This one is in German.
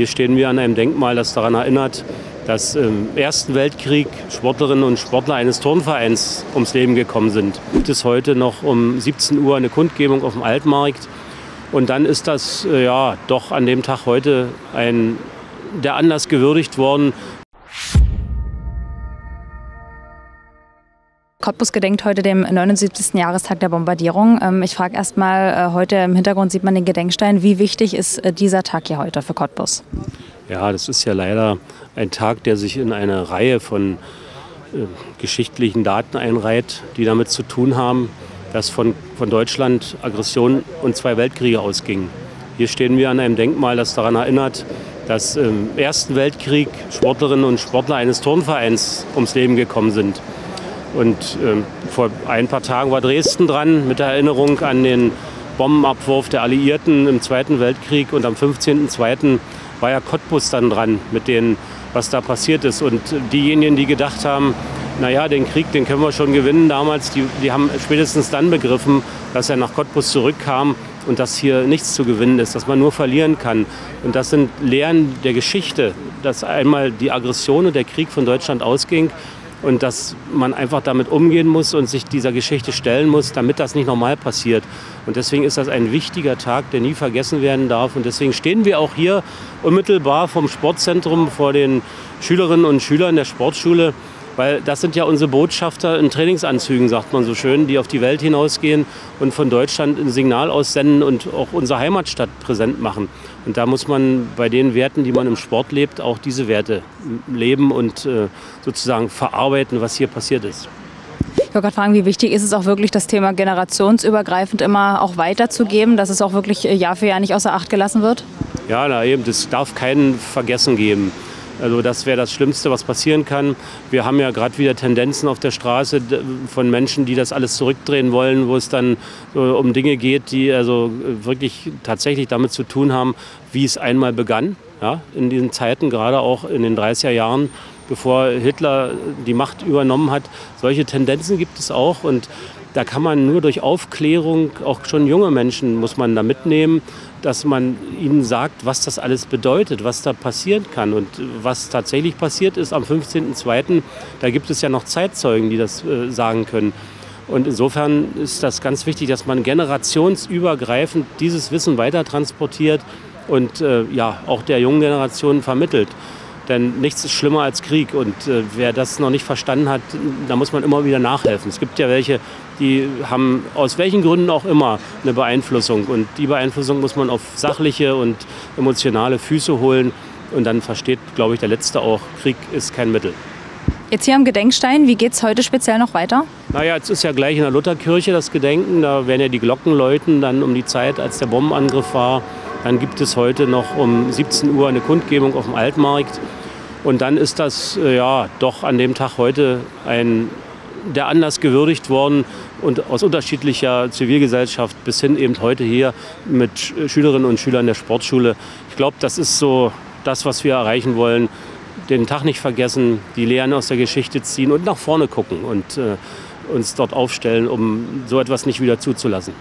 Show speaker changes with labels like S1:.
S1: Hier stehen wir an einem Denkmal, das daran erinnert, dass im Ersten Weltkrieg Sportlerinnen und Sportler eines Turnvereins ums Leben gekommen sind. Es ist heute noch um 17 Uhr eine Kundgebung auf dem Altmarkt. Und dann ist das äh, ja doch an dem Tag heute ein, der Anlass gewürdigt worden,
S2: Cottbus gedenkt heute dem 79. Jahrestag der Bombardierung. Ähm, ich frage erst mal, äh, heute im Hintergrund sieht man den Gedenkstein. Wie wichtig ist äh, dieser Tag hier heute für Cottbus?
S1: Ja, das ist ja leider ein Tag, der sich in eine Reihe von äh, geschichtlichen Daten einreiht, die damit zu tun haben, dass von, von Deutschland Aggression und zwei Weltkriege ausgingen. Hier stehen wir an einem Denkmal, das daran erinnert, dass im Ersten Weltkrieg Sportlerinnen und Sportler eines Turnvereins ums Leben gekommen sind. Und ähm, vor ein paar Tagen war Dresden dran mit der Erinnerung an den Bombenabwurf der Alliierten im Zweiten Weltkrieg. Und am 15.02. war ja Cottbus dann dran mit dem, was da passiert ist. Und diejenigen, die gedacht haben, naja, den Krieg, den können wir schon gewinnen damals, die, die haben spätestens dann begriffen, dass er nach Cottbus zurückkam und dass hier nichts zu gewinnen ist, dass man nur verlieren kann. Und das sind Lehren der Geschichte, dass einmal die Aggression und der Krieg von Deutschland ausging und dass man einfach damit umgehen muss und sich dieser Geschichte stellen muss, damit das nicht normal passiert. Und deswegen ist das ein wichtiger Tag, der nie vergessen werden darf. Und deswegen stehen wir auch hier unmittelbar vom Sportzentrum vor den Schülerinnen und Schülern der Sportschule weil das sind ja unsere Botschafter in Trainingsanzügen, sagt man so schön, die auf die Welt hinausgehen und von Deutschland ein Signal aussenden und auch unsere Heimatstadt präsent machen. Und da muss man bei den Werten, die man im Sport lebt, auch diese Werte leben und äh, sozusagen verarbeiten, was hier passiert ist.
S2: Ich wollte gerade fragen, wie wichtig ist es auch wirklich, das Thema generationsübergreifend immer auch weiterzugeben, dass es auch wirklich äh, Jahr für Jahr nicht außer Acht gelassen wird?
S1: Ja, na eben, das darf keinen Vergessen geben. Also das wäre das Schlimmste, was passieren kann. Wir haben ja gerade wieder Tendenzen auf der Straße von Menschen, die das alles zurückdrehen wollen, wo es dann um Dinge geht, die also wirklich tatsächlich damit zu tun haben, wie es einmal begann. Ja, in diesen Zeiten, gerade auch in den 30er Jahren, bevor Hitler die Macht übernommen hat. Solche Tendenzen gibt es auch und da kann man nur durch Aufklärung, auch schon junge Menschen muss man da mitnehmen, dass man ihnen sagt, was das alles bedeutet, was da passieren kann. Und was tatsächlich passiert ist am 15.02., da gibt es ja noch Zeitzeugen, die das äh, sagen können. Und insofern ist das ganz wichtig, dass man generationsübergreifend dieses Wissen weiter transportiert und äh, ja, auch der jungen Generation vermittelt. Denn nichts ist schlimmer als Krieg. Und äh, wer das noch nicht verstanden hat, da muss man immer wieder nachhelfen. Es gibt ja welche, die haben aus welchen Gründen auch immer eine Beeinflussung. Und die Beeinflussung muss man auf sachliche und emotionale Füße holen. Und dann versteht, glaube ich, der Letzte auch, Krieg ist kein Mittel.
S2: Jetzt hier am Gedenkstein, wie geht es heute speziell noch weiter?
S1: Naja, jetzt ist ja gleich in der Lutherkirche das Gedenken. Da werden ja die Glocken läuten, dann um die Zeit, als der Bombenangriff war. Dann gibt es heute noch um 17 Uhr eine Kundgebung auf dem Altmarkt. Und dann ist das äh, ja doch an dem Tag heute ein, der Anlass gewürdigt worden und aus unterschiedlicher Zivilgesellschaft bis hin eben heute hier mit Schülerinnen und Schülern der Sportschule. Ich glaube, das ist so das, was wir erreichen wollen. Den Tag nicht vergessen, die Lehren aus der Geschichte ziehen und nach vorne gucken und äh, uns dort aufstellen, um so etwas nicht wieder zuzulassen.